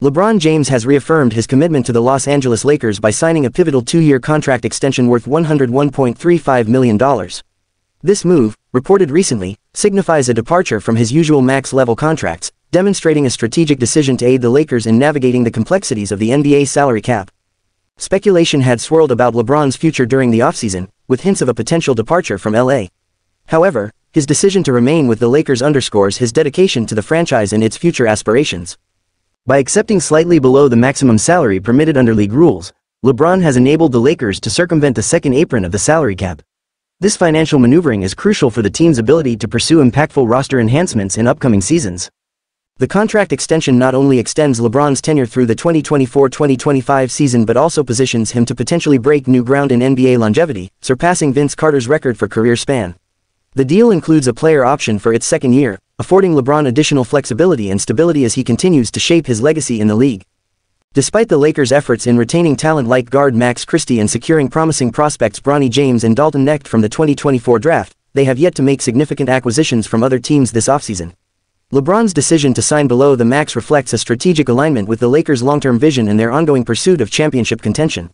LeBron James has reaffirmed his commitment to the Los Angeles Lakers by signing a pivotal two-year contract extension worth $101.35 million. This move, reported recently, signifies a departure from his usual max-level contracts, demonstrating a strategic decision to aid the Lakers in navigating the complexities of the NBA salary cap. Speculation had swirled about LeBron's future during the offseason, with hints of a potential departure from LA. However, his decision to remain with the Lakers underscores his dedication to the franchise and its future aspirations. By accepting slightly below the maximum salary permitted under league rules, LeBron has enabled the Lakers to circumvent the second apron of the salary cap. This financial maneuvering is crucial for the team's ability to pursue impactful roster enhancements in upcoming seasons. The contract extension not only extends LeBron's tenure through the 2024-2025 season but also positions him to potentially break new ground in NBA longevity, surpassing Vince Carter's record for career span. The deal includes a player option for its second year, affording LeBron additional flexibility and stability as he continues to shape his legacy in the league. Despite the Lakers' efforts in retaining talent like guard Max Christie and securing promising prospects Bronny James and Dalton Knecht from the 2024 draft, they have yet to make significant acquisitions from other teams this offseason. LeBron's decision to sign below the max reflects a strategic alignment with the Lakers' long-term vision and their ongoing pursuit of championship contention.